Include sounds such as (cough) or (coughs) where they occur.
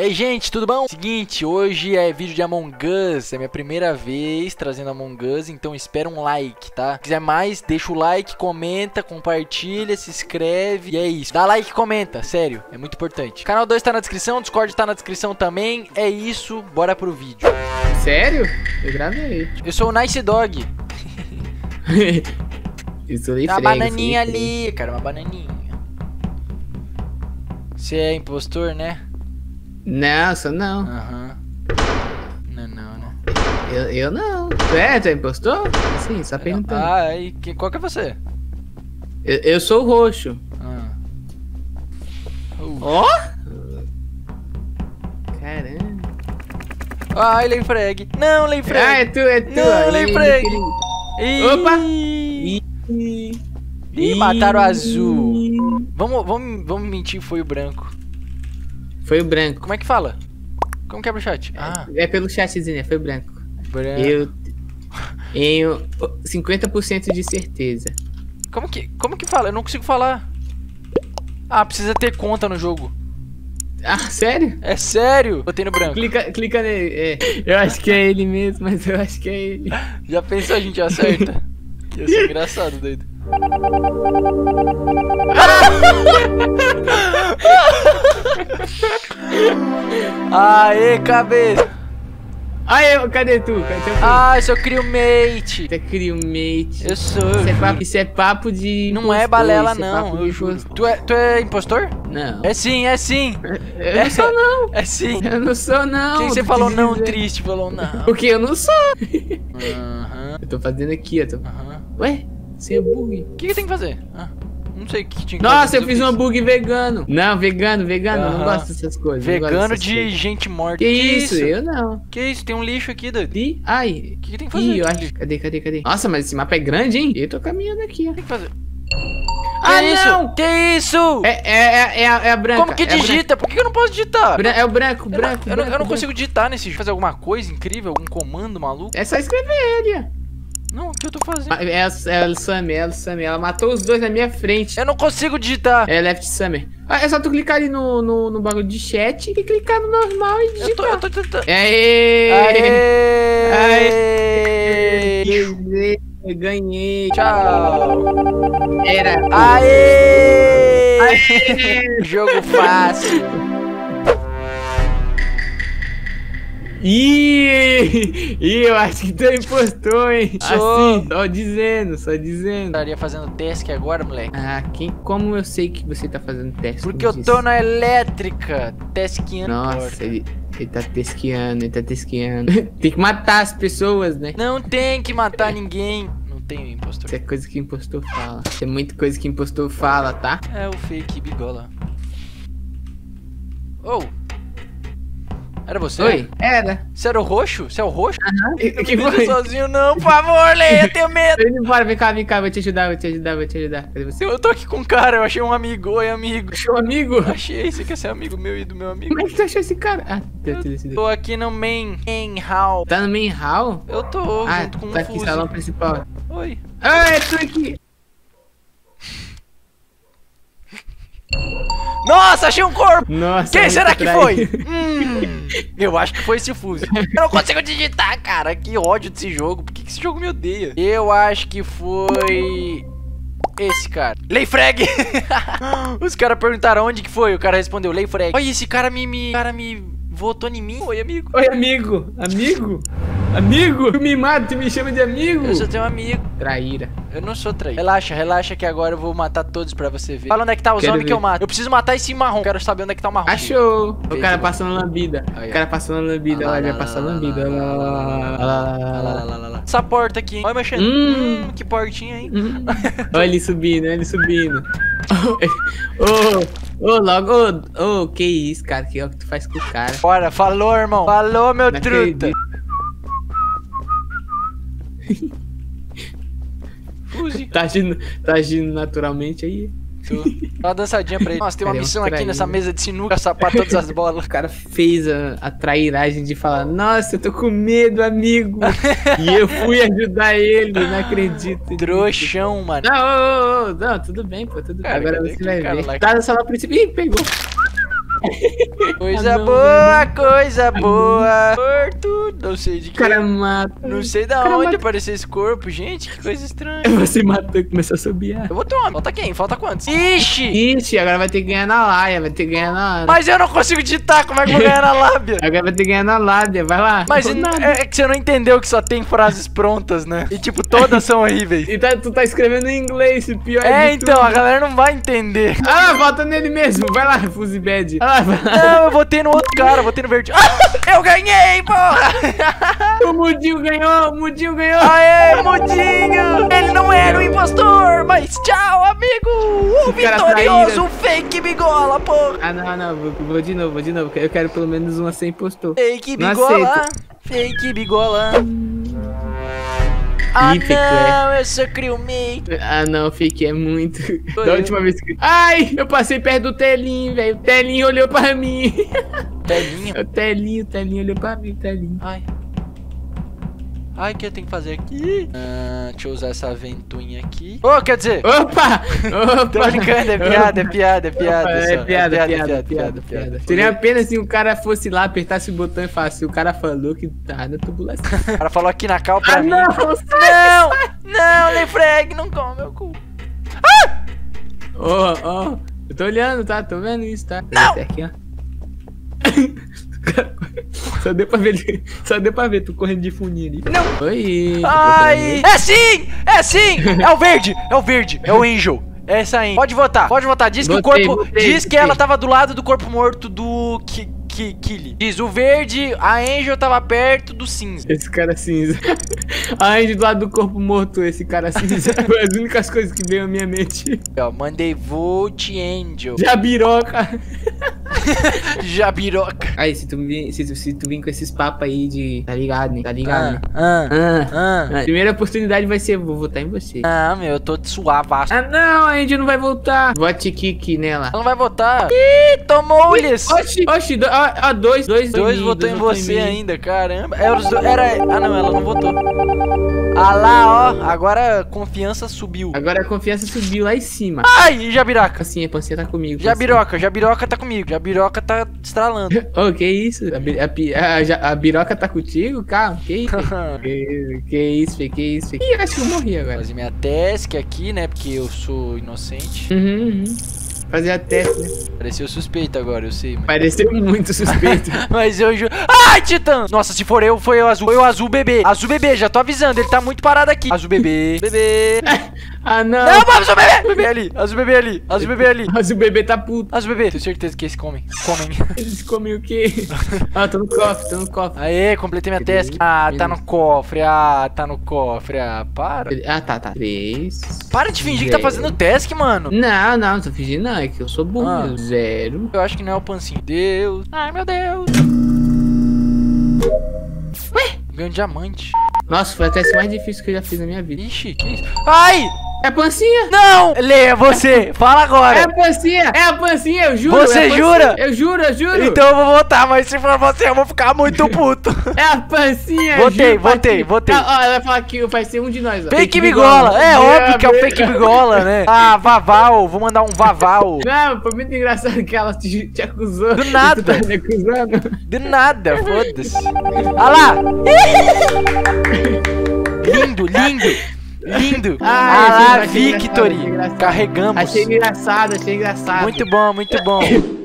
E aí, gente, tudo bom? Seguinte, hoje é vídeo de Among Us, é minha primeira vez trazendo Among Us, então espera um like, tá? Se quiser mais, deixa o like, comenta, compartilha, se inscreve e é isso. Dá like e comenta, sério, é muito importante. Canal 2 tá na descrição, Discord tá na descrição também, é isso, bora pro vídeo. Sério? Eu gravei. Eu sou o Nice Dog, (laughs) Eu sou tem uma bananinha ali, cara, uma bananinha. Você é impostor, né? Não, sou não. Aham. Não, não, né? Eu, eu não. Tu é? Tu é impostor? Sim, só perguntando. Ah, e que, qual que é você? Eu, eu sou o roxo. Ah. Ó! Caramba. Ai, Leifreg. Não, Leifreg. Ah, é tu, é tu. Não, Leifreg. Ih. Opa. Ih, Ih, Ih, mataram o azul. Vamos, vamos, vamos mentir, foi o branco. Foi o branco. Como é que fala? Como que abre o chat? Ah, É pelo chatzinho, né? Foi o branco. branco. Eu tenho 50% de certeza. Como que, como que fala? Eu não consigo falar. Ah, precisa ter conta no jogo. Ah, sério? É sério? Botei no branco. Clica, clica nele. É, eu acho que é ele mesmo, mas eu acho que é ele. Já pensou a gente acerta? (laughs) Ia ser engraçado, doido. Aê, cabeça! Eu, cadê tu? Cadê teu Ah, eu sou crewmate! Você cria um mate. Eu sou. Isso é papo, isso é papo de. Não é balela, é não, de eu juro. Tu é, tu é impostor? Não. É sim, é sim! (laughs) Eu não sou, não. É sim! Eu não sou, não. Quem você falou não dizendo. triste? Falou não. Porque eu não sou. Aham, Eu tô fazendo aqui, eu tô. aham. Ué, você é bug. O que, que tem que fazer? Ah, não sei o que tinha que Nossa, eu fiz um hambúrguer vegano. Não, vegano, vegano. Eu não gosto dessas coisas. não Vegano dessas de coisas. gente morta. Que isso? Eu não. Que isso? Tem um lixo aqui, doido. Ih, ai. O que, que tem que fazer? Ih, eu acho. Cadê, cadê, cadê? Nossa, mas esse mapa é grande, hein? Eu tô caminhando aqui, ó. Tem que fazer. Ah, que isso? não! Que isso? É, é, é, é, a, é a branca. Como que é digita? Por que eu não posso digitar? Bran- É o branco, Eu não- branco. eu, não, eu branco, não branco. consigo digitar nesse jogo. Fazer alguma coisa incrível, algum comando maluco. É só escrever ele. Não, o que eu tô fazendo? É a, é a Summer, é a Summer. Ela matou os dois na minha frente. Eu não consigo digitar. É Left Summer. Ah, é só tu clicar ali no, no, no bagulho de chat e clicar no normal e Eu tô, digitar. eu tô tentando. Aê! Aê! Beleza, eu ganhei. Tchau! Era. Aê! Aê! Jogo fácil. Ih, Ih, eu acho que tu é impostor, hein? Sou. Assim, só dizendo, só dizendo. Estaria fazendo task agora, moleque. Ah, quem, como eu sei que você tá fazendo teste? Porque eu tô na elétrica. Tasqueando Nossa, ele, ele tá tesqueando, ele tá tesqueando. (laughs) Tem que matar as pessoas, né? Não tem que matar ninguém. Não tem impostor. Isso é coisa que impostor fala. Isso é muita coisa que impostor fala, tá? É o fake bigola. Oh! Era você? Oi? Era. Você era o roxo? Você é o roxo? Não que me foi? deixa sozinho não, por favor, Leia, eu tenho medo. Indo embora, vem cá, vem cá, vou te ajudar, vou te ajudar, vou te ajudar. Cadê você? Eu tô aqui com um cara, eu achei um amigo. Oi, amigo. Seu amigo? Achei, você quer ser amigo meu e do meu amigo? Como é que tu achou esse cara? Ah, deve ter decidido. Tô aqui no main, main hall. Tá no main hall? Eu tô Ah, junto com um tá aqui, Fuzi. salão principal. Oi. Ah, eu tô aqui. Nossa, achei um corpo! Nossa. Quem será que foi? hum, (laughs) eu acho que foi esse Fuzi. Eu não consigo digitar, cara. Que ódio desse jogo. Por que, que esse jogo me odeia? Eu acho que foi. Esse cara. Leifreg! (laughs) Os caras perguntaram onde que foi. O cara respondeu, Leifreg. Olha, esse cara me. me... cara me votou em mim. Oi, amigo. Oi, amigo. Amigo? Amigo? Tu me mata, tu me chama de amigo? Eu sou teu amigo. Traíra. Eu não sou traído. Relaxa, relaxa que agora eu vou matar todos pra você ver. Fala onde é que tá os Quero homens que eu mato. Eu preciso matar esse marrom. Quero saber onde é que tá o marrom. Achou. O Fez cara o- passando lambida. Aí, O ó. cara passando lambida. Ah lá, vai passar lambida. lá, Lá, lá, lá, lá, lá, Lá, lá, lá, lá. lá, lá, lá. Essa porta aqui, hein? Olha mexendo. Hum. Hum, que portinha, hein? Hum. Olha ele subindo, olha ele subindo. Ô, ô, logo, ô, ô, que isso, cara, que é o que tu faz com o cara. Bora, falou, irmão. Falou, meu Não truta. (laughs) Tá agindo, tá agindo naturalmente aí. Tô. Dá uma dançadinha pra ele. Nossa, tem uma Cara, é um missão aqui nessa mesa de sinuca, sapar todas as bolas. O cara fez a, a trairagem de falar, nossa, eu tô com medo, amigo. e eu fui ajudar ele, não acredito. Trouxão, mano. Não, não, tudo bem, pô, tudo Cara, bem. Agora você vai ver. lá? Tá no salão principal. Ih, pegou. Coisa Ah, não, boa, coisa boa. Morto. Não sei de que. cara mata. Não sei da Cara, onde mata- apareceu esse corpo, gente. Que coisa estranha. (laughs) Você matou e começou a subiar. Eu vou uma. Falta quem? Falta quantos? Ixi! Ixi, agora vai ter que ganhar na laia, vai ter que ganhar na. Mas eu não consigo digitar. Como é que eu vou ganhar na lábia? (laughs) Agora vai ter que ganhar na lábia, vai lá. Mas Não, é, é que você não entendeu que só tem frases prontas, né? E tipo, todas são horríveis. (laughs) E tá- tu tá escrevendo em inglês, pior É, de então, tudo. a galera não vai entender. Ah, volta nele mesmo. Vai lá, Fuzibad. Ah. Não, eu votei no outro cara, votei no verde. Ah, eu ganhei, porra! O Mudinho ganhou, o Mudinho ganhou. Aê, Mudinho! Ele não era o impostor, mas tchau, amigo! O vitorioso fake bigola, porra! Ah, não, não, vou, vou de novo, vou de novo. Eu quero pelo menos uma sem impostor. Fake bigola, fake bigola. Ah, Ih, fake, não, eu sou crewmate. Ah, não, fake é muito. Foi da eu. última vez que. Ai, eu passei perto do Telinho, velho. O Telinho olhou pra mim. Telinho. O Telinho, o Telinho olhou pra mim, o Telinho. Ai. Ai, o que eu tenho que fazer aqui? Ah, deixa eu usar essa ventoinha aqui. Ô, quer dizer, Opa! (laughs) Opa! tô brincando, é piada, é piada, é piada. Opa, só. é piada, piada, piada, piada. Seria a pena se o cara fosse lá, apertasse o botão e falasse, o cara falou que tá na tubulação. (laughs) O cara falou aqui na cal pra ah, mim. não! Não, não, Lefreg, não come meu cu. Ó, ó, eu tô olhando, tá? Tô vendo isso, tá? Não. Aqui, ó. (laughs) Só deu pra ver, só deu pra ver tu correndo de funinho ali. Não! Oi! Ai, é sim, é sim, é o verde, é o verde, é o Angel. É essa aí. Pode votar, pode votar. Diz que o corpo. votei, diz que votei. ela tava do lado do corpo morto do Ki, Ki, Killy. Diz o verde, a Angel tava perto do cinza. Esse cara cinza. A Andy do lado do corpo morto, esse cara cinza. (laughs) Foi as únicas coisas que veio à minha mente. Ó, mandei vote Angel. Jabiroca. (laughs) Jabiroca. Aí, se tu, vir, se, tu- se tu vir com esses papos aí de. Tá ligado, né? Tá ligado, Ah, né? ah, Ah, ah. primeira oportunidade vai ser, vou votar em você. Ah, meu, eu tô suavaço. Ah, não, a Andy não vai voltar. Vote kick nela. Ela não vai votar. Ih, tomou-lhes. Oxi, oxi, do, ó, ó, dois, dois, Dois mim, votou em votou você mim. ainda, caramba. Era os dois. Era. Ah, não, ela não votou. Ah lá, ó. Agora a confiança subiu. Agora a confiança subiu lá em cima. Ai, Jabiraca. Assim, a pancinha tá comigo. Jabiroca, Jabiroca tá comigo. Jabiroca tá estralando. (laughs) Ô, que isso? A, a, a, biroca tá contigo? Calma, que isso? (laughs) que, que isso, que isso. Ih, acho que eu morri agora. Fazer minha task aqui, né? Porque eu sou inocente. Uhum, uhum. Fazer a teste, né? Pareceu suspeito agora, eu sei. Mas, Pareceu muito suspeito. (laughs) mas eu juro. Ai, Titã! Nossa, se for eu, foi eu azul. Foi o azul bebê. Azul bebê, já tô avisando. Ele tá muito parado aqui. Azul bebê. (laughs) Bebê. ah, não. Não, vamos, azul bebê. Bebê ali. Azul bebê ali. Azul bebê ali. O bebê tá puto. Azul bebê. Tenho certeza que eles comem. Comem. (laughs) Eles comem o quê? ah, tô no cofre, tô no cofre. Aê, completei minha task. Ah, tá no cofre. Ah, tá no cofre. Ah, para. Ah, tá, tá. Três. Para de fingir que tá fazendo task, mano. Não, não, não tô fingindo não, é que eu sou burro. Ah. Zero. Eu acho que não é o pancinho. Deus. Ai, meu Deus. Ué? Ganhei um diamante. Nossa, foi a teste mais difícil que eu já fiz na minha vida. Ixi, que isso? Ai! É a pancinha? Não! Leia, você! Fala É agora! a pancinha! É a pancinha, eu juro! Você é jura? Eu juro, eu juro! Então eu vou votar, mas se for você, eu vou ficar muito puto. É a pancinha! Votei, juro, votei, votei. Ah, ó, ela vai falar que vai ser um de nós, ó. Fake bigola! É óbvio que é o fake bigola, né? (laughs) Ah, Vaval, vou mandar um Vaval. Não, foi muito engraçado que ela te, te acusou. Do nada. Tá me acusando. De nada, foda-se. Ah lá! (laughs) lindo, lindo! Lindo! Ai, ah lá, Victory! Carregamos. Achei engraçado, achei engraçado. Muito bom, muito bom. (coughs)